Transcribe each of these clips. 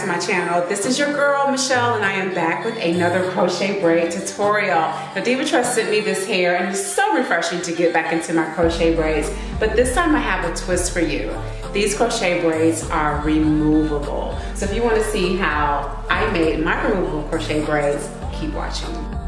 to my channel. This is your girl, MaShelle, and I am back with another crochet braid tutorial. Now, Divatress sent me this hair, and it's so refreshing to get back into my crochet braids, but this time I have a twist for you. These crochet braids are removable. So if you wanna see how I made my removable crochet braids, keep watching.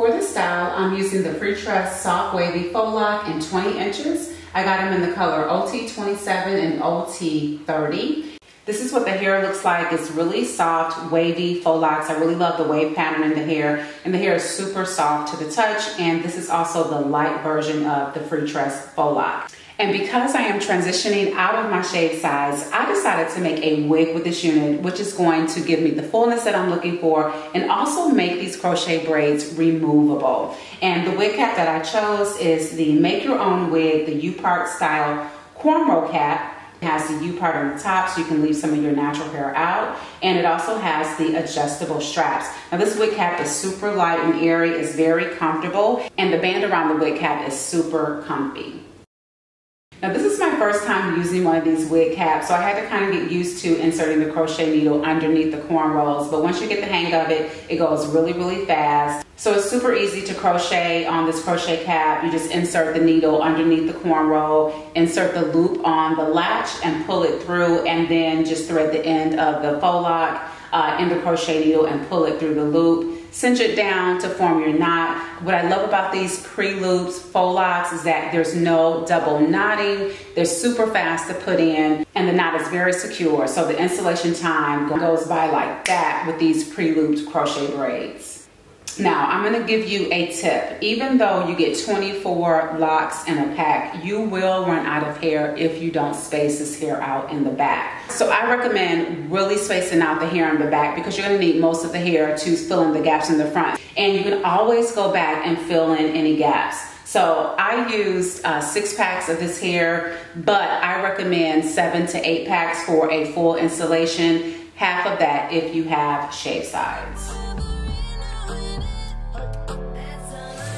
For this style, I'm using the Free Freetress Soft Wavy Faux Loc in 20 inches. I got them in the color OT27 and OT30. This is what the hair looks like. It's really soft, wavy faux locks. I really love the wave pattern in the hair. And the hair is super soft to the touch. And this is also the light version of the Free Freetress Faux Loc. And because I am transitioning out of my shade size, I decided to make a wig with this unit, which is going to give me the fullness that I'm looking for and also make these crochet braids removable. And the wig cap that I chose is the Make Your Own Wig, the U-part style cornrow cap. It has the U part on the top so you can leave some of your natural hair out. And it also has the adjustable straps. Now this wig cap is super light and airy, it's very comfortable, and the band around the wig cap is super comfy. Now this is my first time using one of these wig caps, so I had to kind of get used to inserting the crochet needle underneath the cornrows. But once you get the hang of it, it goes really, really fast. So it's super easy to crochet on this crochet cap. You just insert the needle underneath the cornrow, insert the loop on the latch and pull it through, and then just thread the end of the faux lock uh, in the crochet needle and pull it through the loop cinch it down to form your knot. What I love about these pre-loops, faux locks, is that there's no double knotting. They're super fast to put in and the knot is very secure. So the installation time goes by like that with these pre-looped crochet braids. Now, I'm gonna give you a tip. Even though you get 24 locks in a pack, you will run out of hair if you don't space this hair out in the back. So I recommend really spacing out the hair in the back because you're gonna need most of the hair to fill in the gaps in the front. And you can always go back and fill in any gaps. So I used uh, six packs of this hair, but I recommend seven to eight packs for a full installation. Half of that if you have shave sides.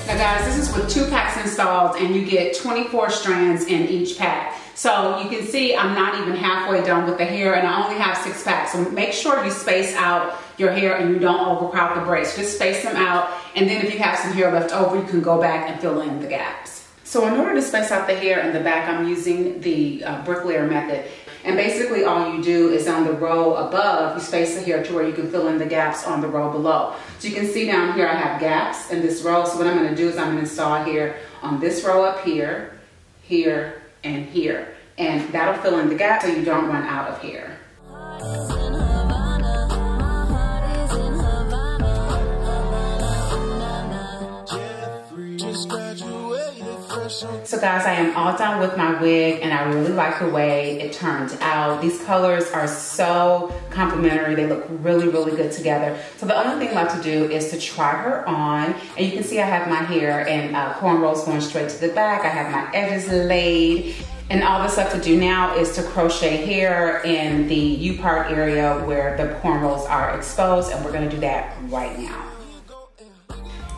Now guys, this is with two packs installed and you get 24 strands in each pack. So you can see I'm not even halfway done with the hair and I only have six packs. So make sure you space out your hair and you don't overcrowd the braids. Just space them out and then if you have some hair left over, you can go back and fill in the gaps. So in order to space out the hair in the back, I'm using the uh, bricklayer method. And basically all you do is on the row above, you space the hair to where you can fill in the gaps on the row below. So you can see down here I have gaps in this row. So what I'm gonna do is I'm gonna install here on this row up here, here, and here. And that'll fill in the gap so you don't run out of hair. So guys, I am all done with my wig and I really like the way it turned out. These colors are so complementary. They look really, really good together. So the only thing left to do is to try her on. And you can see I have my hair and uh, cornrows going straight to the back. I have my edges laid. And all that's left to do now is to crochet hair in the U-part area where the cornrows are exposed. And we're gonna do that right now.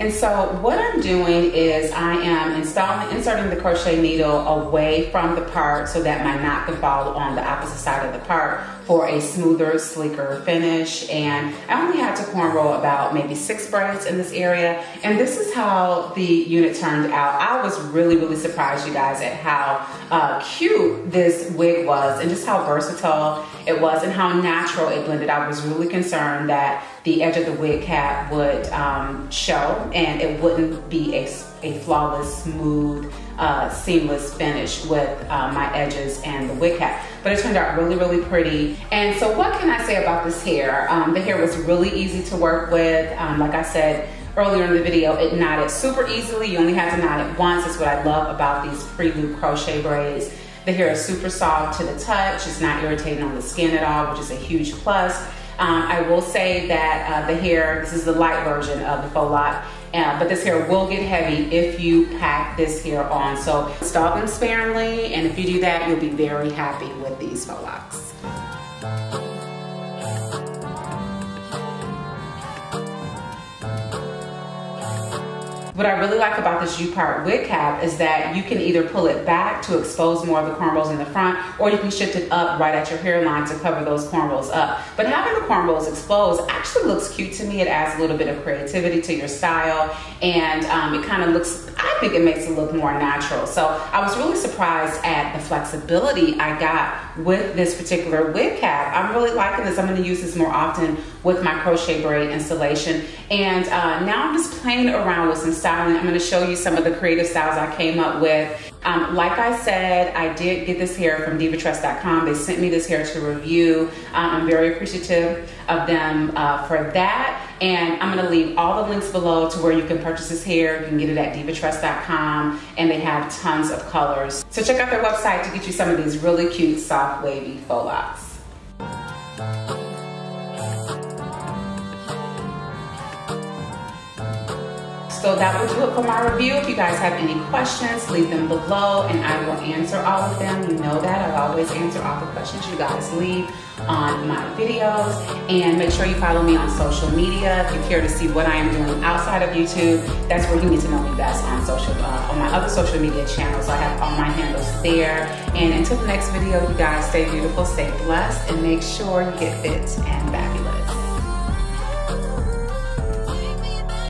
And so what I'm doing is I am installing, inserting the crochet needle away from the part so that my knot can fall on the opposite side of the part for a smoother, sleeker finish. And I only had to cornrow about maybe six braids in this area. And this is how the unit turned out. I was really, really surprised, you guys, at how uh, cute this wig was and just how versatile it was and how natural it blended. I was really concerned that the edge of the wig cap would um, show and it wouldn't be a, a flawless, smooth, uh, seamless finish with uh, my edges and the wig cap. But it turned out really, really pretty. And so what can I say about this hair? Um, the hair was really easy to work with. Um, like I said, earlier in the video, it knotted super easily. You only have to knot it once. That's what I love about these pre-loop crochet braids. The hair is super soft to the touch. It's not irritating on the skin at all, which is a huge plus. Um, I will say that uh, the hair, this is the light version of the faux lock, uh, but this hair will get heavy if you pack this hair on. So install them sparingly, and if you do that, you'll be very happy with these faux locks. What I really like about this U-part wig cap is that you can either pull it back to expose more of the cornrows in the front, or you can shift it up right at your hairline to cover those cornrows up. But having the cornrows exposed actually looks cute to me. It adds a little bit of creativity to your style, and um, it kind of looks, I think it makes it look more natural. So I was really surprised at the flexibility I got with this particular wig cap. I'm really liking this. I'm going to use this more often with my crochet braid installation. And uh, now I'm just playing around with some styling. I'm going to show you some of the creative styles I came up with. Um, like I said, I did get this hair from divatress.com. They sent me this hair to review. Um, I'm very appreciative of them uh, for that. And I'm gonna leave all the links below to where you can purchase this hair. You can get it at divatress.com and they have tons of colors. So check out their website to get you some of these really cute, soft, wavy faux locks. So that will do it for my review. If you guys have any questions, leave them below and I will answer all of them. You know that. I always answer all the questions you guys leave on my videos. And make sure you follow me on social media if you care to see what I am doing outside of YouTube. That's where you need to know me best on social, uh, on my other social media channels. I have all my handles there. And until the next video, you guys stay beautiful, stay blessed, and make sure you get fit and back.